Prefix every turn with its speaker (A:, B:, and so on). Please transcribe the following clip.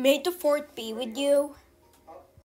A: May the fourth be with you.